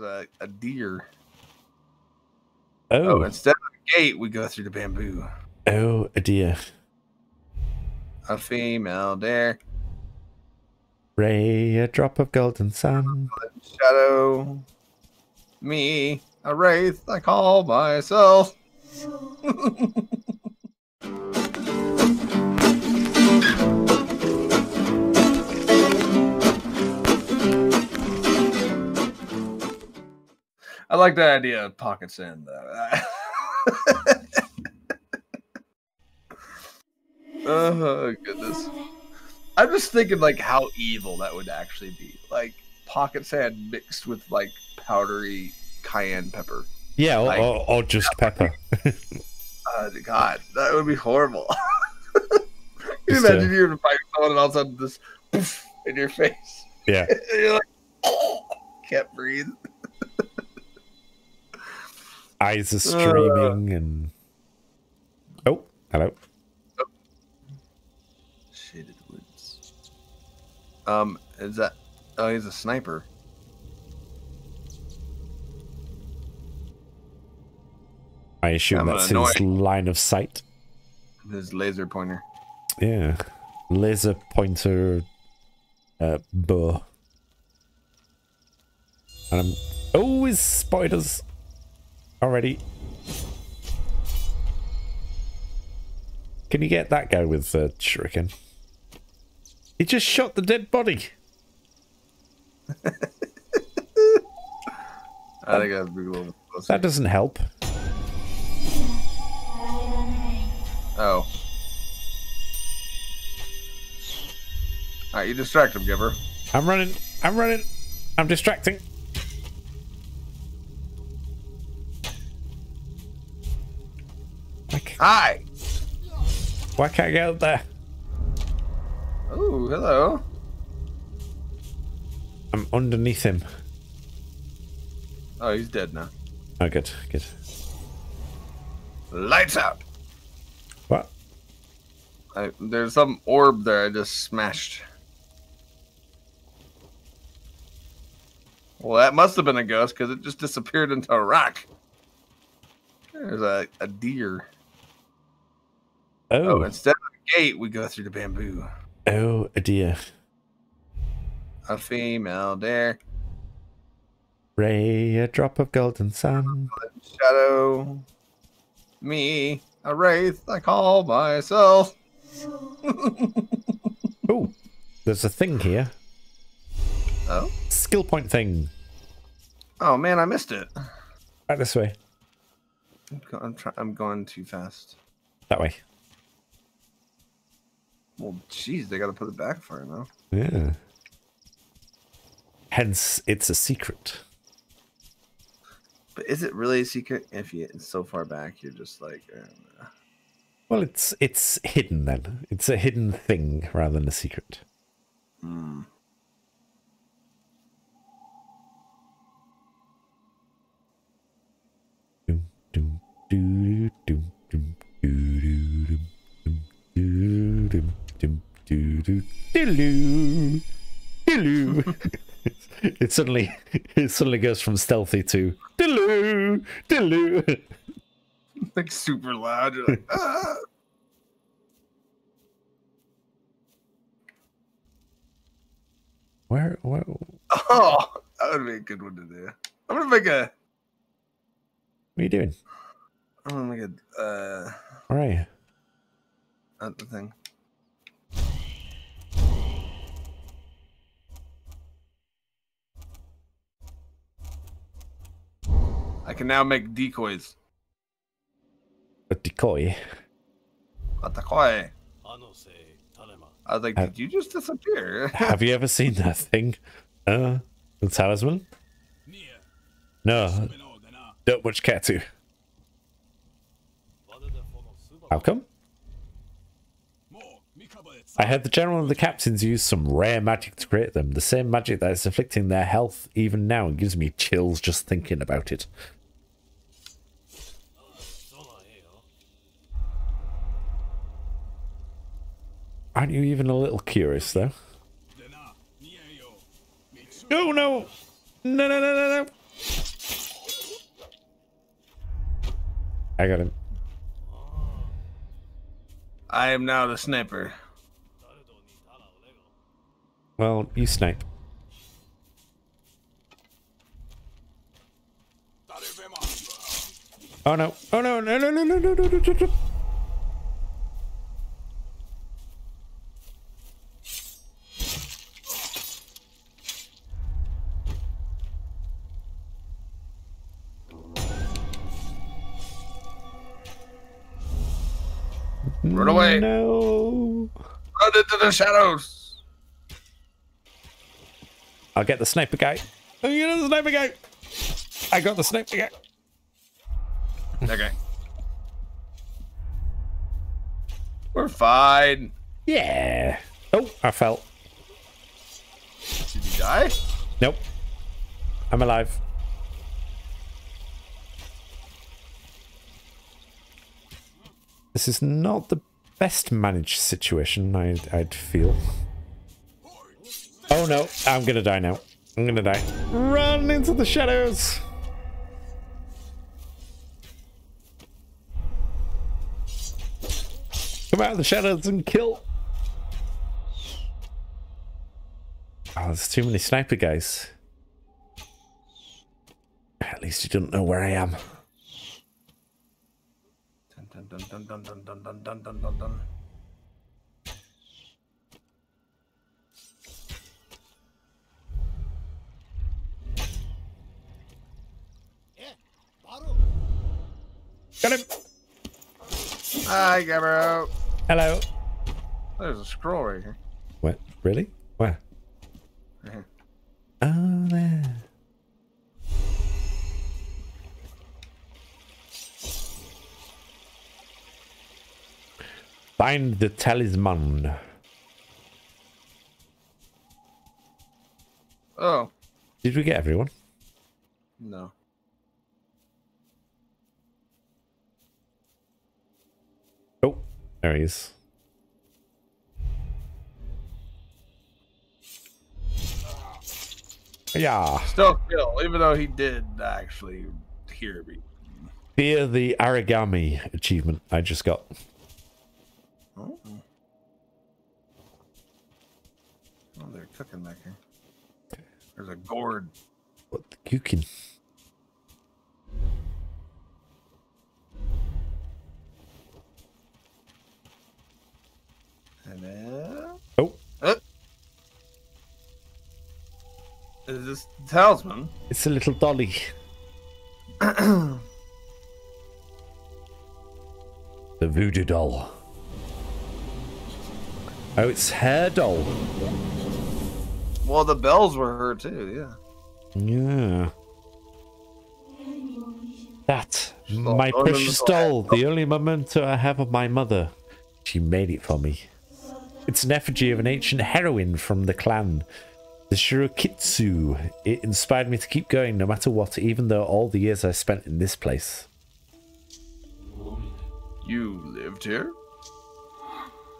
There's a, a deer. Oh, Oh, instead of the gate, we go through the bamboo. oh, a deer. A female deer. Ray, a drop of golden sun. Shadow. Me, a wraith, I call myself. I like the idea of pocket sand though. oh goodness. I'm just thinking like how evil that would actually be. Like pocket sand mixed with like powdery cayenne pepper. Yeah, or, Like- or, or just pepper. Oh God, that would be horrible. Can you Just, uh, imagine you're fighting someone and all of a sudden this poof in your face? Yeah. and you're like, oh, can't breathe. Eyes are streaming and. Oh, hello. Shaded woods. Um, is that? Oh, he's a sniper. I assume I'm that's annoyed. his line of sight. His laser pointer. Yeah. Laser pointer uh, bow. And I'm. Oh, his spiders already. Can you get that guy with the shuriken? He just shot the dead body. I think that's a little closer. That doesn't help. Oh. Alright, you distract him, Giver. I'm running. I'm running. I'm distracting. Hi! Why can't I get out there? Oh, hello. I'm underneath him. Oh, he's dead now. Oh, good, good. Lights out! What? I, there's some orb there I just smashed. Well, that must have been a ghost because it just disappeared into a rock. There's a, a deer. Oh, Oh, instead of the gate, we go through the bamboo. oh, a deer. A female deer. Ray, a drop of golden sun. Shadow. Me, a wraith, I call myself. Oh, there's a thing here. Oh? Skill point thing. Oh man, I missed it. Right this way. I'm, go- I'm, try- I'm going too fast. That way. Well, jeez, they gotta put it back far now. Yeah. Hence, it's a secret. But is it really a secret if you it's so far back? You're just like, uh, Well, it's it's hidden then. It's a hidden thing rather than a secret. hmm. Doom, doom, doo, doom, doo, doo-loo, doo-loo. It suddenly it suddenly goes from stealthy to doo, doo. like super loud. You're like, ah! Where where Oh, that would be a good one to do. I'm gonna make a. what are you doing? I'm gonna make a. Uh, Where are you? not the thing. I can now make decoys. A decoy. A decoy. I was like, did you just disappear? have you ever seen that thing? Uh, the talisman? No. Don't watch Ketu. How come? I heard the general and the captains used some rare magic to create them, the same magic that is afflicting their health even now and gives me chills just thinking about it. Aren't you even a little curious, though? Oh, no! No, no, no, no, no! I got him. I am now the sniper. Well, you snipe. Oh no. Oh no, no, no, no, no, no, no, no, no, no. Run away! No! Run into the shadows! I'll get the sniper guy. I'll get the sniper guy. I got the sniper guy. Okay. We're fine. Yeah. Oh, I fell. Did you die? Nope. I'm alive. This is not the best managed situation I'd, I'd feel. Oh no, I'm gonna die now. I'm gonna die. Run into the shadows! Come out of the shadows and kill! Oh, there's too many sniper guys. At least you don't know where I am. Dun, dun, dun, Got him! Hi, Gabbro. Hello. There's a scroll right here. What? Really? Where? Right here. Oh, there. Find the talisman. Oh, Did we get everyone? no. Oh, there he is. Yeah. Still kill, even though he did actually hear me. Fear the Aragami achievement I just got. Oh. Oh, they're cooking back here. There's a gourd. What the cooking? Then... Oh, Uh, is this talisman? it's a little dolly. the voodoo doll. Oh, it's hair doll. Well, the bells were her too, yeah. Yeah. That, my going in the precious doll, the only memento I have of my mother. She made it for me. It's an effigy of an ancient heroine from the clan, the Shirokitsu. It inspired me to keep going no matter what, even though all the years I spent in this place. You lived here?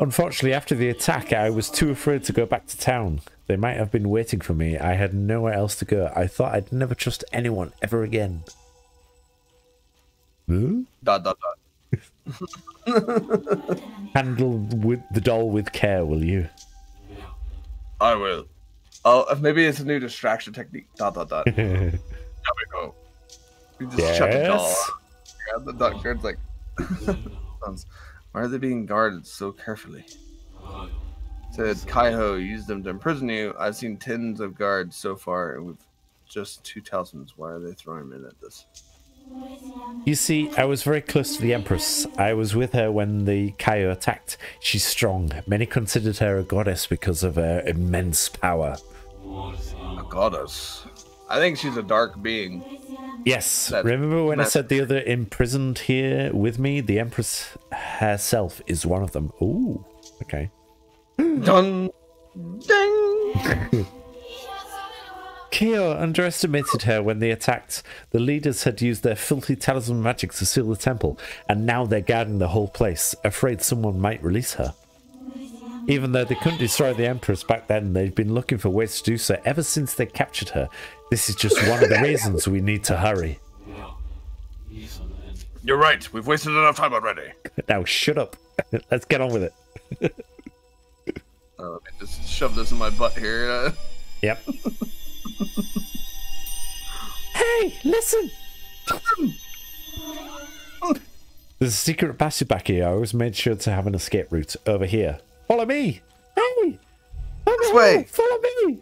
Unfortunately, after the attack, I was too afraid to go back to town. They might have been waiting for me. I had nowhere else to go. I thought I'd never trust anyone ever again. Huh? Dot dot dot. Handle with the doll with care, will you? I will. Oh, maybe it's a new distraction technique. Dot dot dot. there we go. You just shut the doll. Yeah, the dot guard's like. Why are they being guarded so carefully? Said Kaiho used them to imprison you. I've seen tens of guards so far, and with just two talismans. Why are they throwing men at this? You see, I was very close to the Empress. I was with her when the Kaiho attacked. She's strong. Many considered her a goddess because of her immense power. A goddess. I think she's a dark being. Yes, That- remember when I said the other imprisoned here with me? The Empress herself is one of them. Ooh, okay. Dun, ding. Kyo underestimated her when they attacked. The leaders had used their filthy talisman magic to seal the temple, and now they're guarding the whole place, afraid someone might release her. Even though they couldn't destroy the Empress back then, they've been looking for ways to do so ever since they captured her. This is just one of the reasons we need to hurry. You're right. We've wasted enough time already. Now shut up. Let's get on with it. Uh, let me just shove this in my butt here. Yep. hey, listen. There's a secret passage back here. I always made sure to have an escape route over here. Follow me. Hey. Over This here. way. Follow me.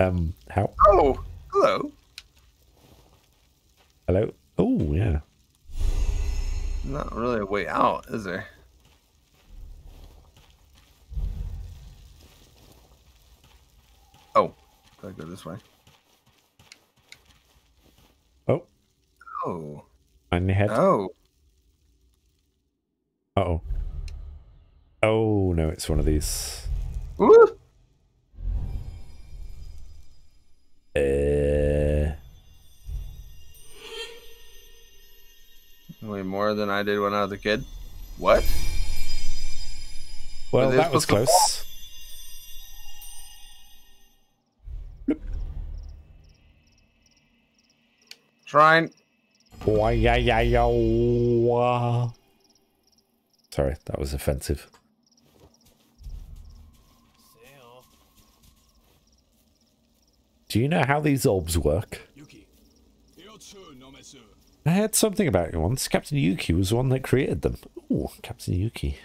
Um, how? oh, hello. Hello? Oh, yeah. Not really a way out, is there? Oh, gotta go this way. Oh, Oh, on your head. oh, Uh-oh. Oh, no, it's one of these. Woo! Uh, way more than I did when I was a kid. What? well, that was close. Shrine. Oh, yeah, yeah, yeah. Sorry, that was offensive. Do you know how these orbs work? I heard something about you once. Captain Yuki was the one that created them. Oh, Captain Yuki.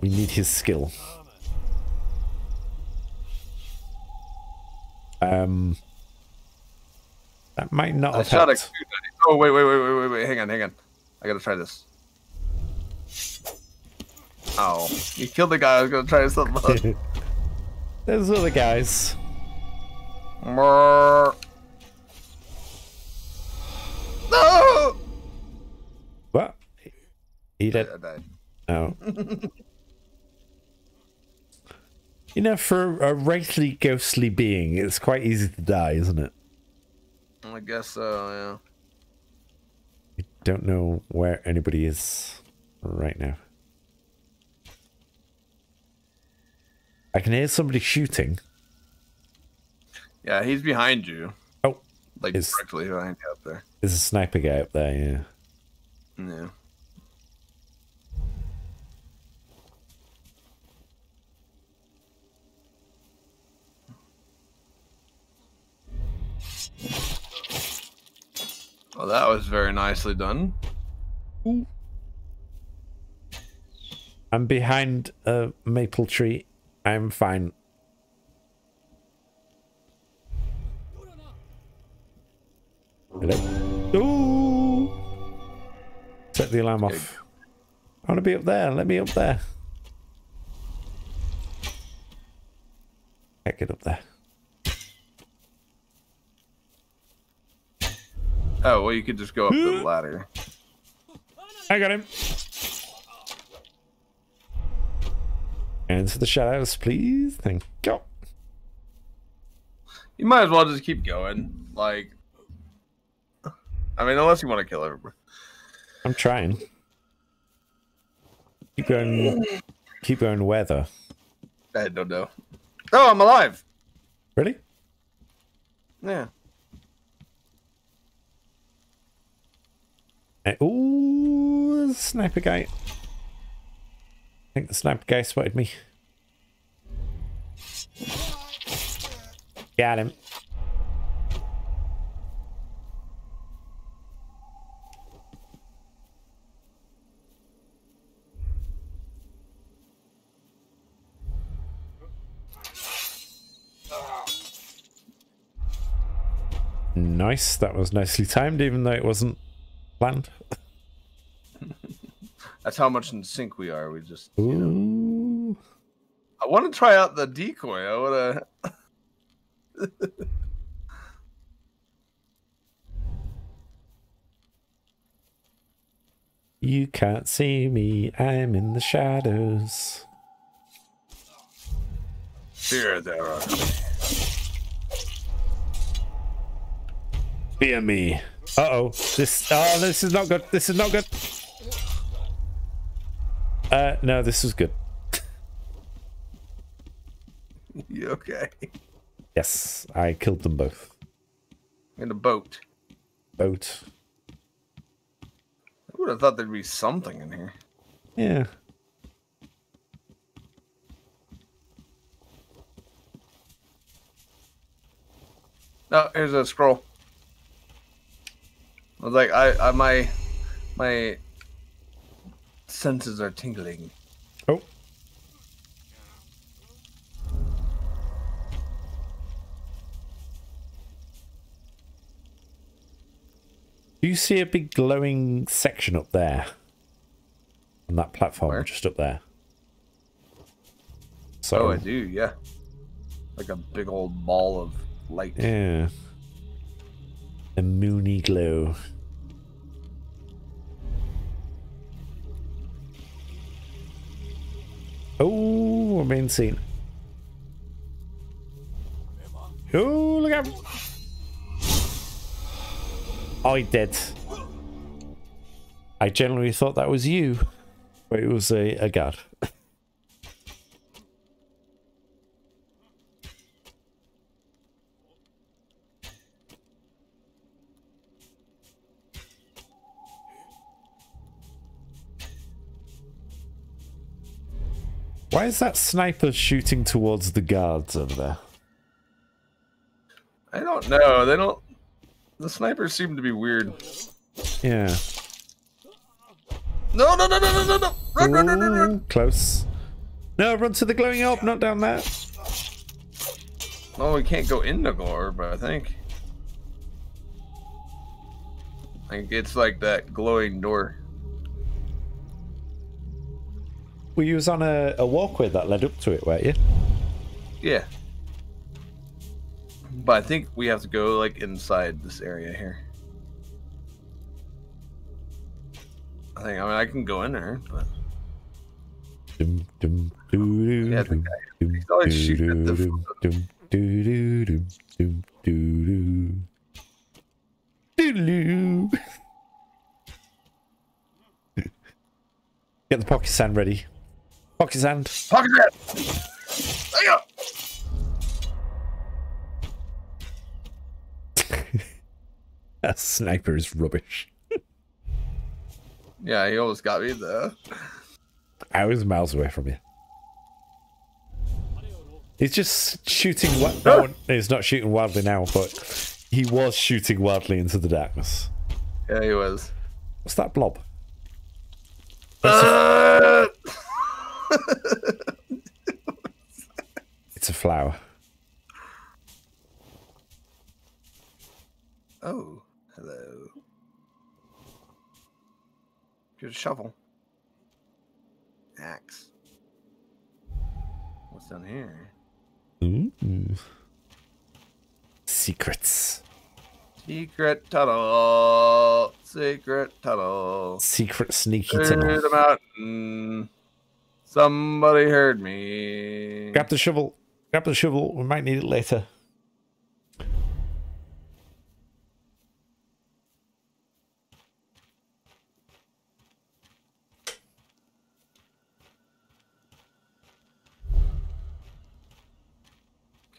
We need his skill. Um, that might not I have shot a. helped. Oh wait, wait, wait, wait, wait, wait. Hang on, hang on. I gotta try this. Oh, you killed the guy. I was gonna try something else. Those are the guys. Brrr. no! What? He did. I died. Oh. you know, for a wraithly, ghostly being, it's quite easy to die, isn't it? I guess so. Yeah. I don't know where anybody is right now. I can hear somebody shooting. Yeah. He's behind you. Oh, Like Is- directly behind you up there. there's a sniper guy up there, yeah. Yeah. Well, that was very nicely done. I'm behind a maple tree. I'm fine. Hello? Ooh! Set the alarm off. I want to be up there. Let me up there. Can't get up there. Oh, well, you could just go up the hmm? ladder. I got him. Into the shadows, please. Thank you. You might as well just keep going. Like, I mean, unless you want to kill everybody. I'm trying. Keep going. Keep going. Weather. I don't know. Oh, I'm alive. Really? Yeah. Uh, Ooh, sniper guy. I think the sniper guy spotted me. Got him. Nice. That was nicely timed, even though it wasn't planned. That's how much in sync we are. We just. You know. I want to try out the decoy. I want to. You can't see me, I'm in the shadows. Fear there. are. Fear me. Uh oh. This oh this is not good. This is not good. Uh no, this was good. You okay? Yes, I killed them both. In a boat. Boat. I would have thought there'd be something in here. Yeah. No, here's a scroll. I was like, I, I my, my senses are tingling. Oh. Do you see a big glowing section up there? On that platform, Where? just up there. So, Oh, I do, yeah. Like a big old ball of light. yeah. A moony glow. Oh, I'm being seen. Oh, look out! I did. I genuinely thought that was you, but it was a, a guard. Why is that sniper shooting towards the guards over there? I don't know. They don't. The snipers seem to be weird. Yeah. No, no, no, no, no, no, no! Run, run, run, run, run! Ooh, Close. No, run to the glowing orb, not down there. Oh, we can't go in the orb, I think. I think it's like that glowing door. Well, you was on a, a walkway that led up to it, weren't you? Yeah. But I think we have to go like inside this area here. I think I mean I can go in there, but Dum, dum, doo, doo, Yeah, dum, dum, he's always doo, shooting at the doo, dum, doo, doo, dum, dum, doo, doo. Get the pocket sand ready. Pocket sand. pocket rat. There you go. That sniper is rubbish. Yeah, he almost got me though. I was miles away from you. He's just shooting. Wa- no, he's not shooting wildly now, but he was shooting wildly into the darkness. Yeah, he was. What's that blob? Uh, It's a flower. oh, hello. Here's a shovel. Axe. What's down here? Ooh. Secrets. Secret tunnel. Secret tunnel. Secret sneaky tunnel. Through the mountain. Mm, Somebody heard me. Grab the shovel. Grab the shovel. We might need it later.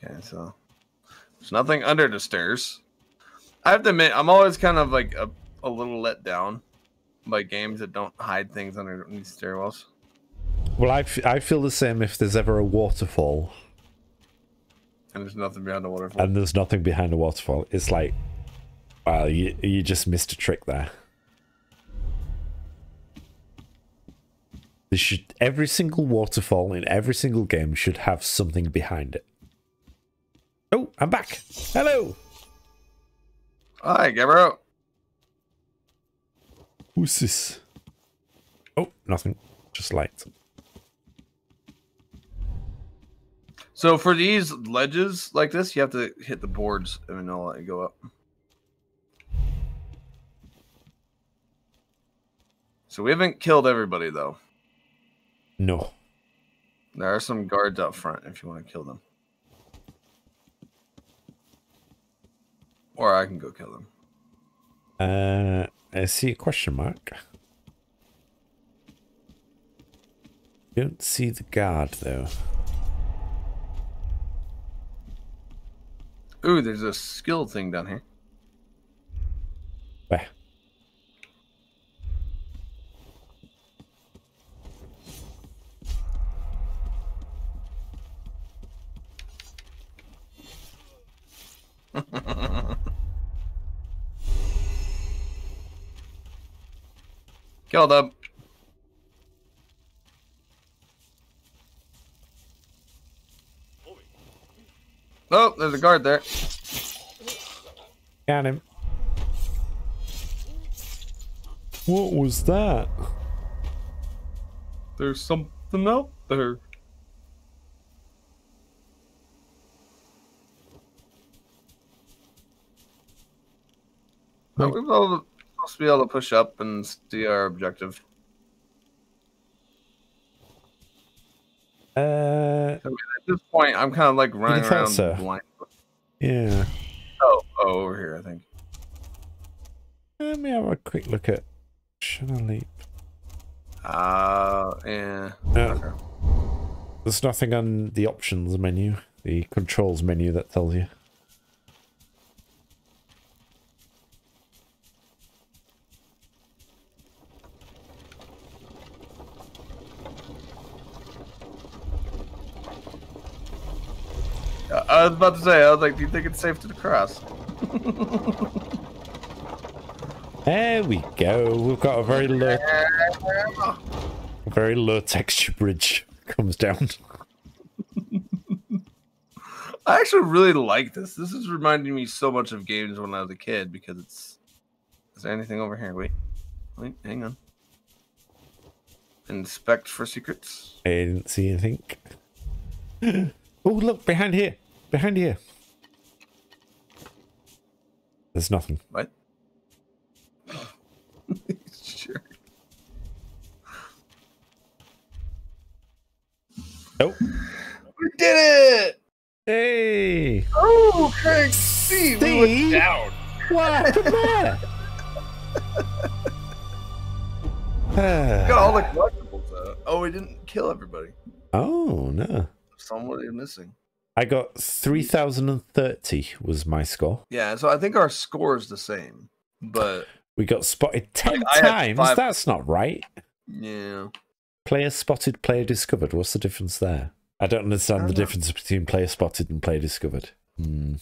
Okay, so there's nothing under the stairs. I have to admit, I'm always kind of like a, a little let down by games that don't hide things underneath stairwells. Well, I, f- I feel the same if there's ever a waterfall And there's nothing behind the waterfall. and there's nothing behind a waterfall. It's like, well, you, you just missed a trick there. There should every single waterfall in every single game should have something behind it. Oh, I'm back. Hello. Hi, Gabriel. Who's this? Oh, nothing. Just light. So for these ledges like this, you have to hit the boards and then they'll let you go up. So we haven't killed everybody though. No. There are some guards out front if you want to kill them. Or I can go kill them. Uh, I see a question mark. Don't see the guard though. Ooh, there's a skill thing down here. Where? Killed him. A guard there. Got him. What was that? There's something out there. We're supposed to be able to push up and see our objective. Uh, At this point, I'm kind of like running around so. blind. Yeah. Oh, oh, over here, I think. Let me have a quick look at. Should I leap? Uh, yeah. Okay. There's nothing on the options menu, the controls menu that tells you. Was about to say, I was like, do you think it's safe to cross? There we go. We've got a very low, a very low texture bridge comes down. I actually really like this. This is reminding me so much of games when I was a kid because it's. Is there anything over here? Wait, wait, hang on. Inspect for secrets. I didn't see anything. oh, look behind here. Behind here. There's nothing. What? sure. Oh, We did it! hey! Oh, Craig, see, we See? went down. What happened there? Got all the collectibles though. Oh, we didn't kill everybody. oh no! Somebody missing. I got three thousand and thirty was my score. Yeah, so I think our score is the same, but We got spotted ten I had times. five- That's not right. yeah. Player spotted, player discovered. What's the difference there? I don't understand I the don't know. difference between player spotted and player discovered. Hmm.